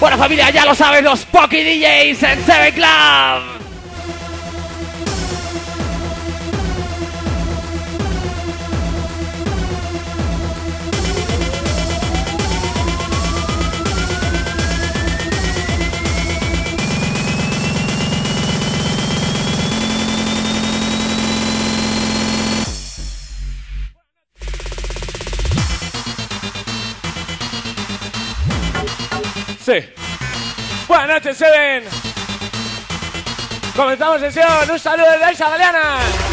Bueno familia, ya lo sabes, los Pocky DJs en Seven Club. Sí. Buenas noches, Seven. Comenzamos sesión. Un saludo de Isa Galeana.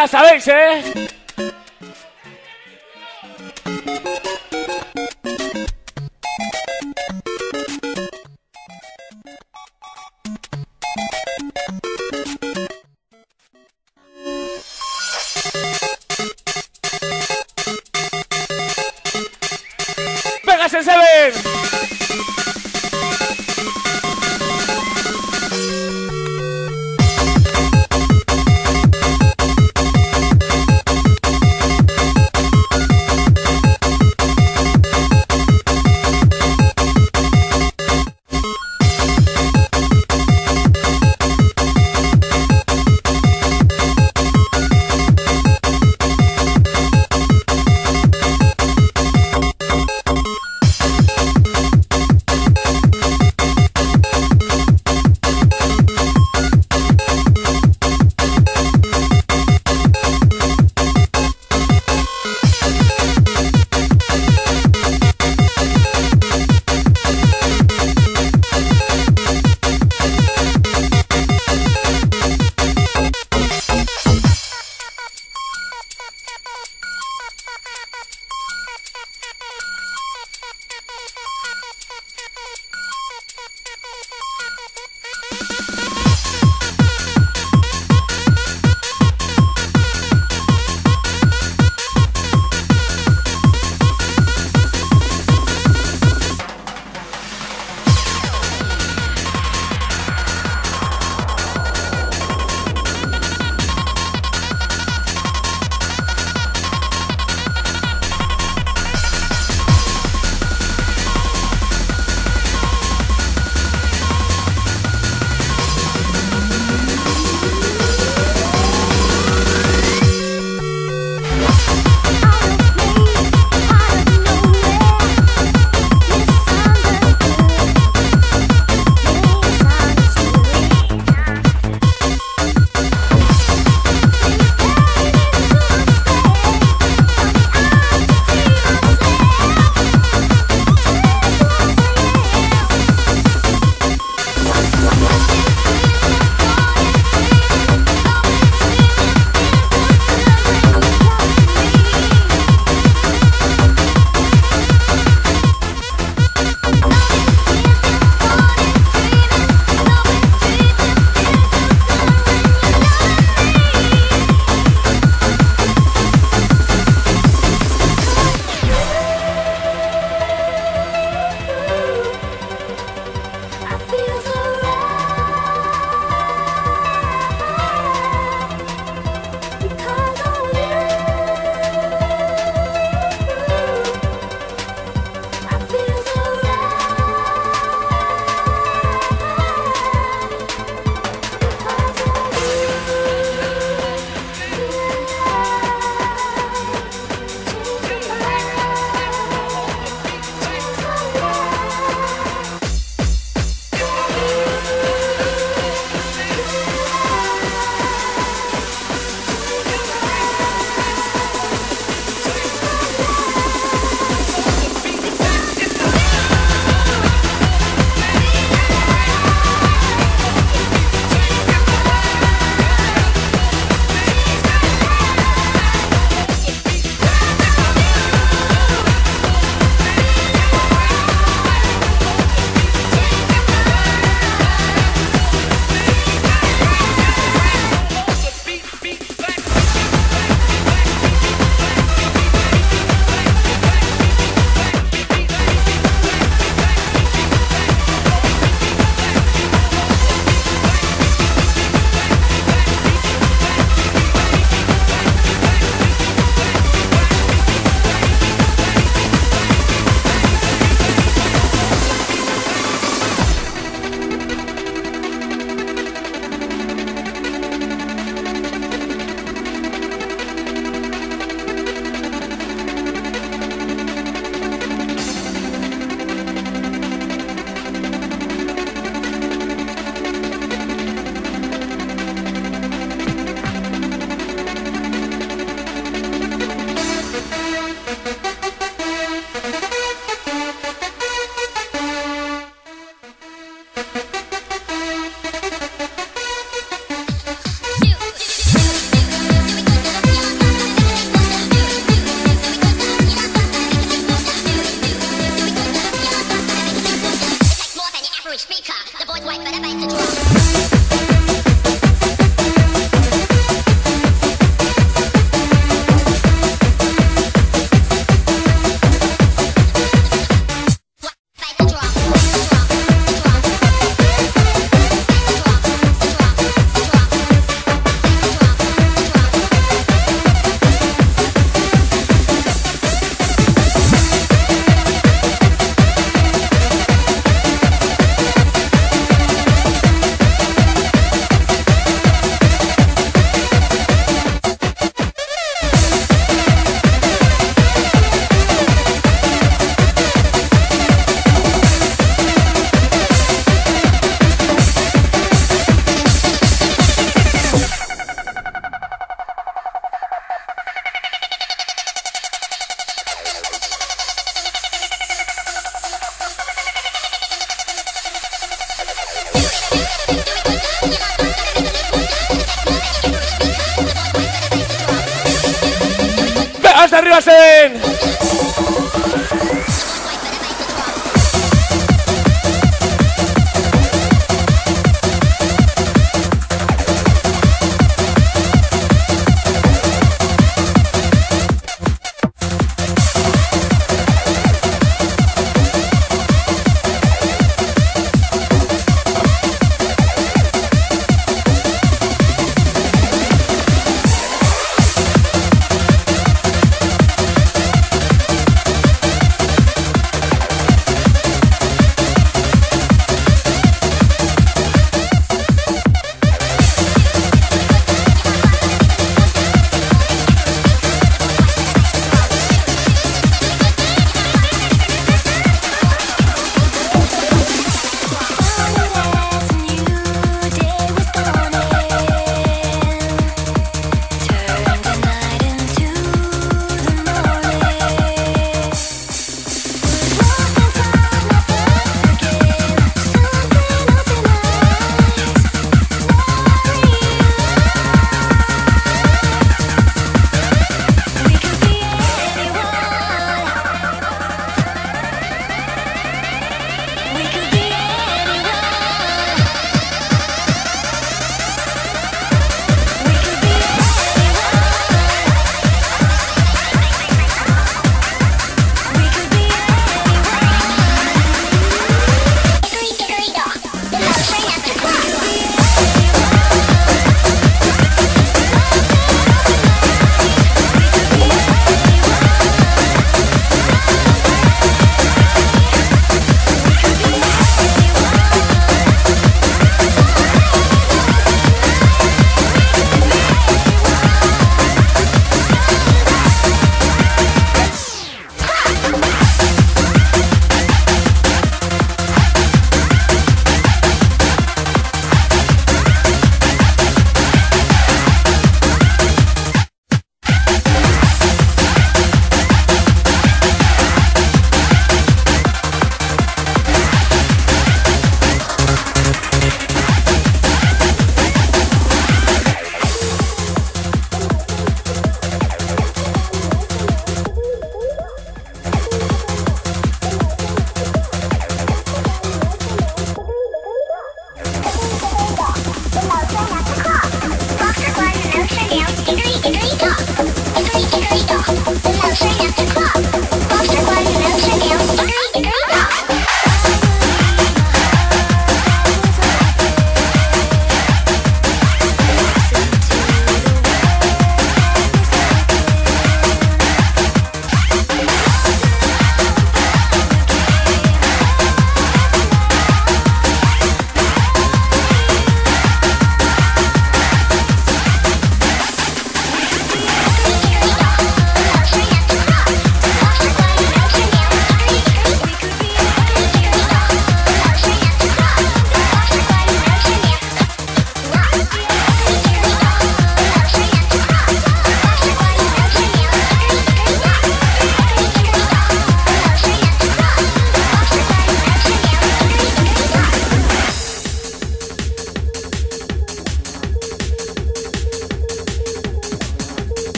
las a veces.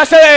hacer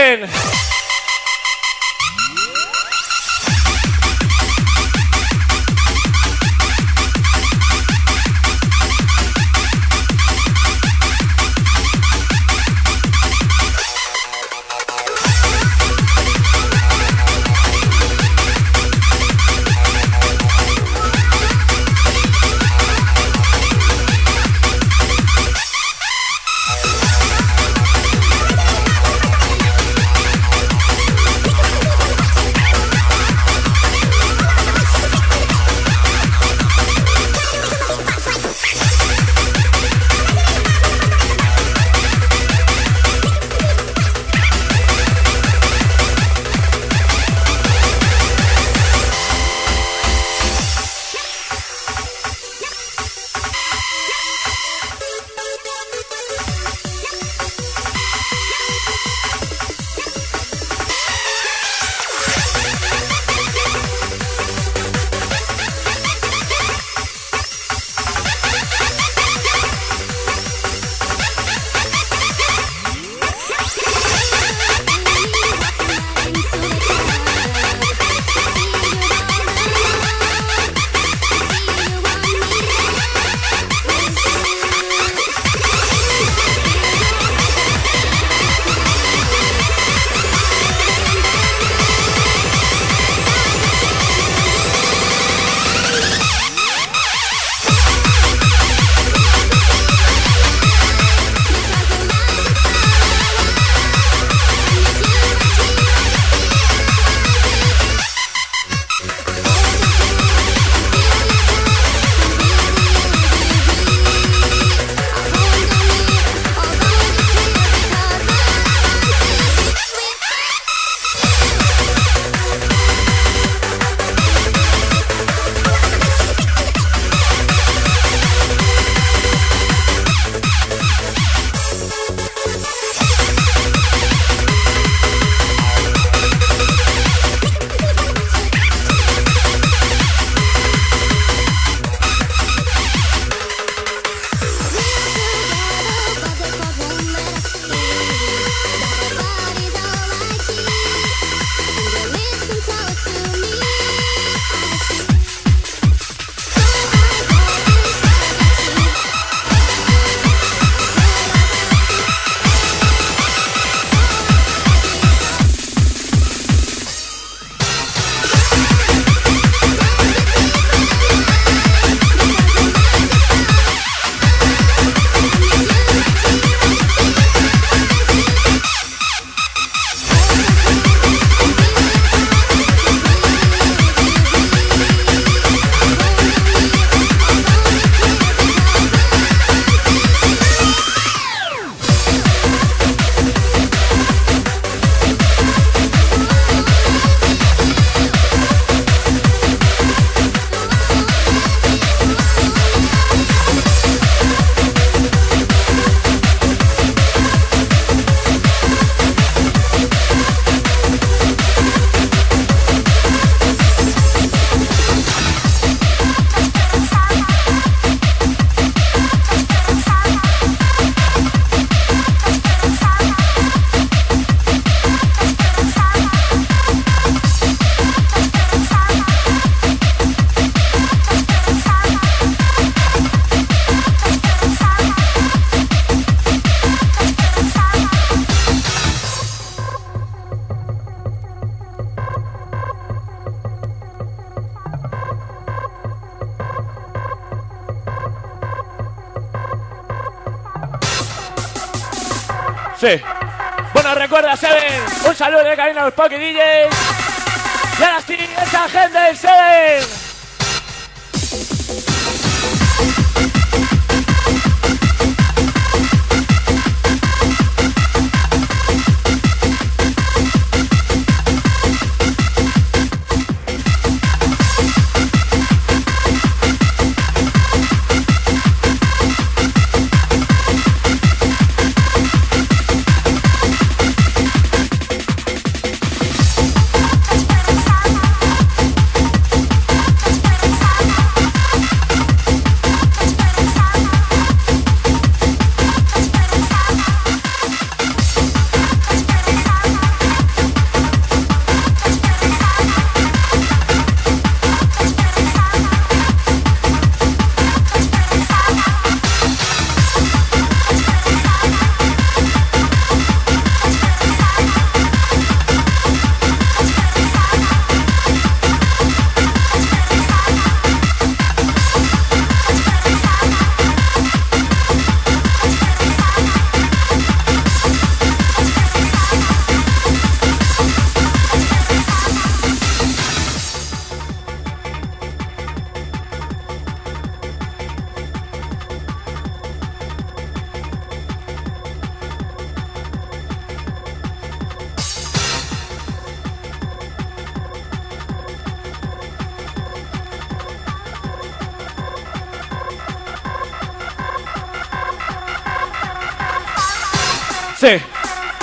Final Pocket DJs. Y ahora sí, esa gente del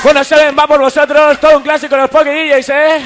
Bueno, Seven va por vosotros. Todo un clásico de los Poki DJs, ¿eh?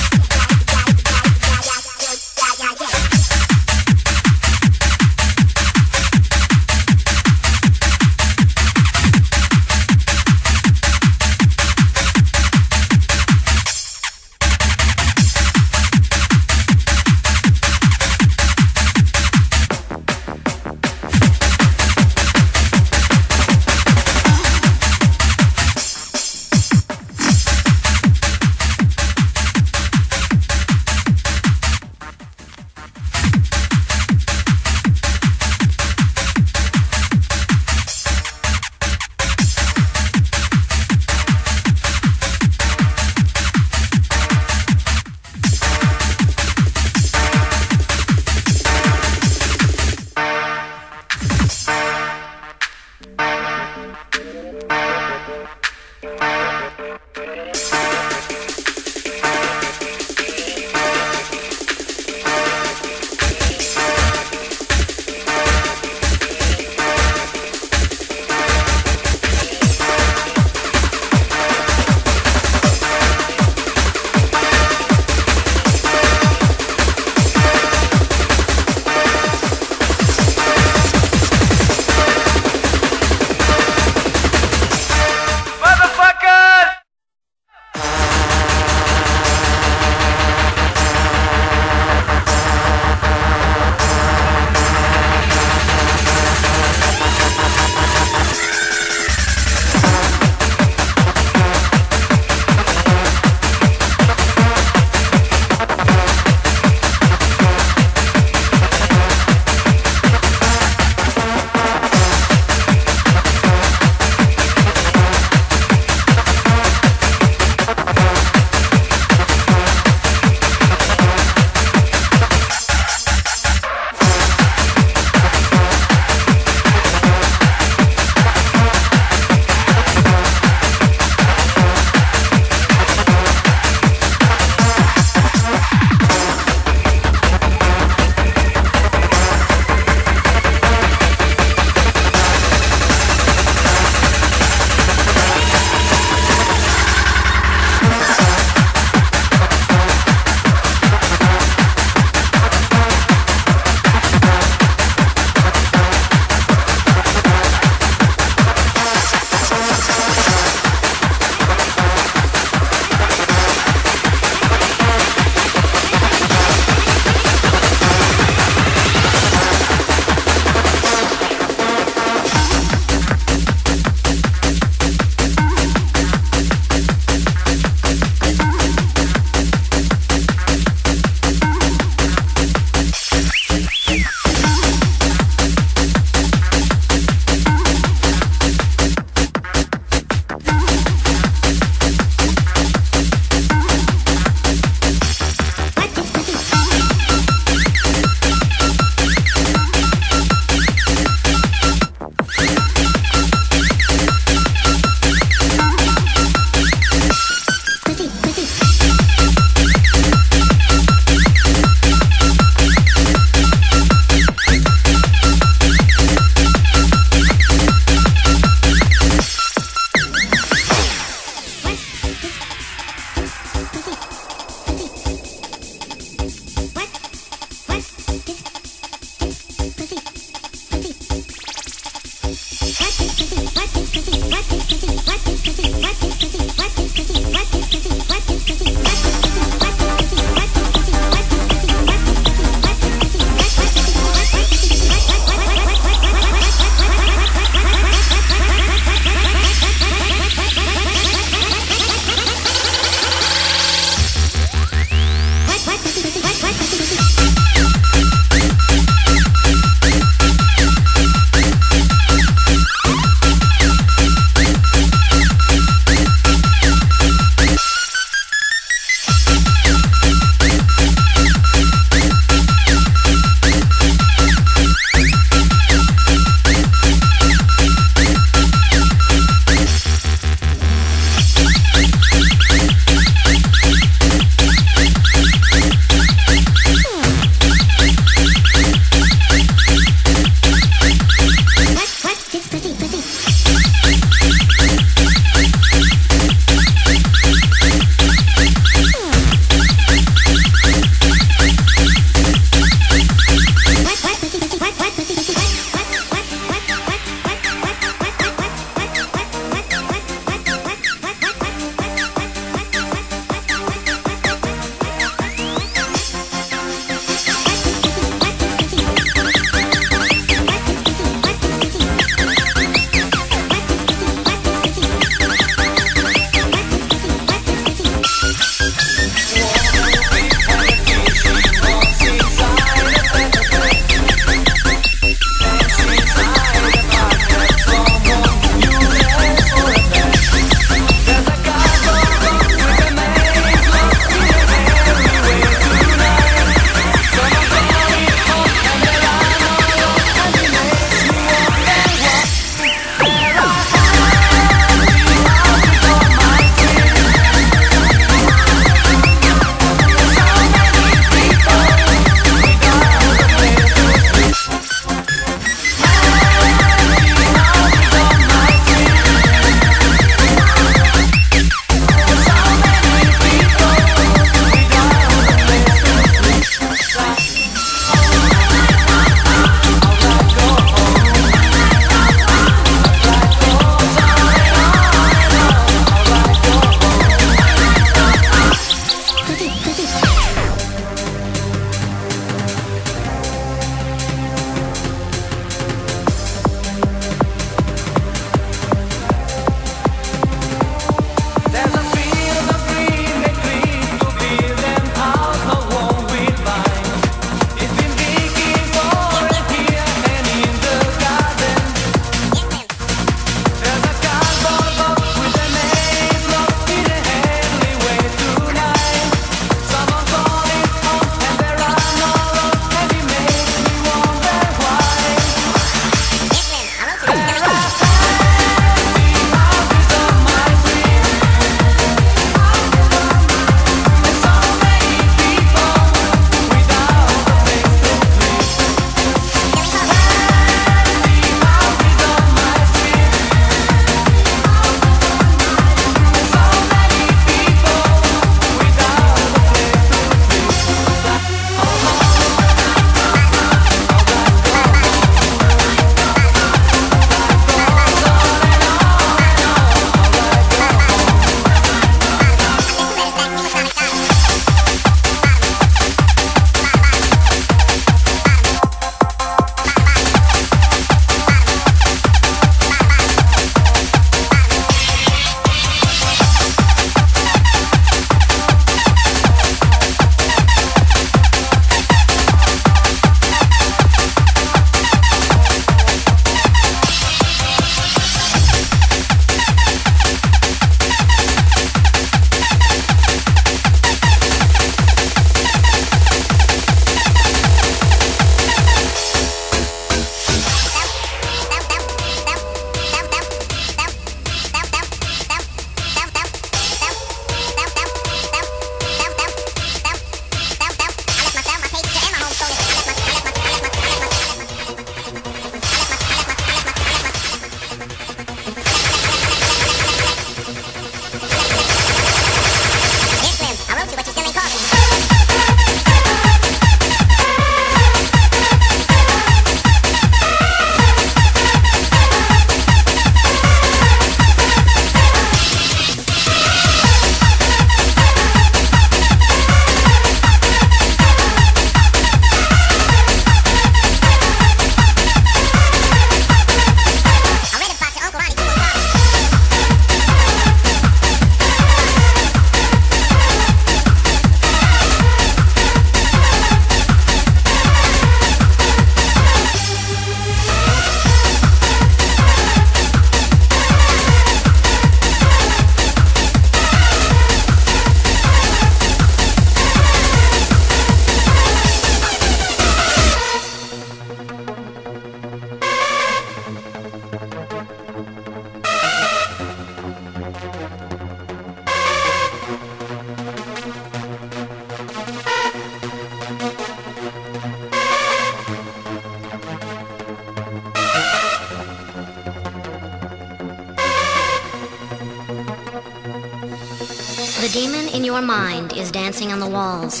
On the walls,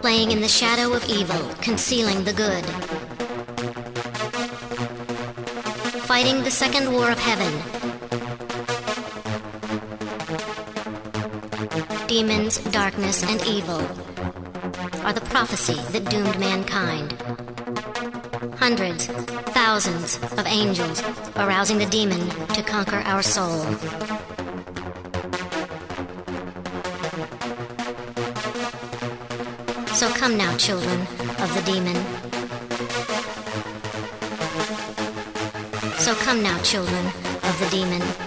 playing in the shadow of evil, concealing the good. Fighting the second war of heaven. Demons, darkness, and evil are the prophecy that doomed mankind. Hundreds, thousands of angels arousing the demon to conquer our soul. Come now, children of the demon. So come now, children of the demon.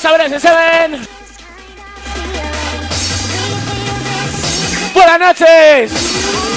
Vamos a ver si se ven. Buenas noches.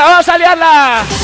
Vamos a liarla!